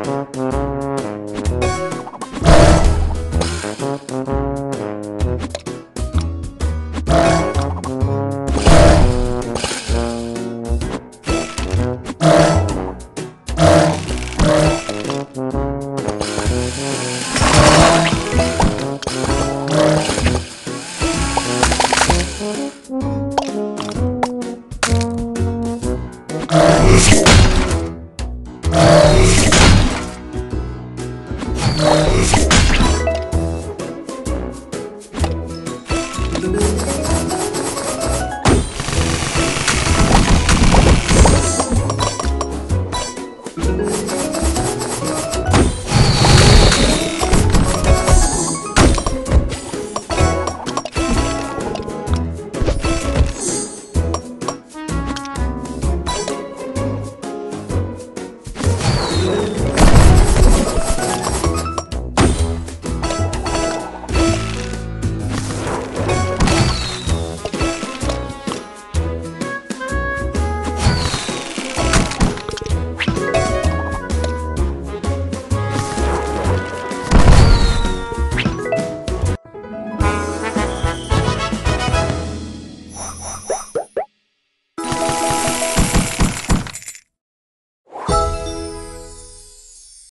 Let's go. Müzik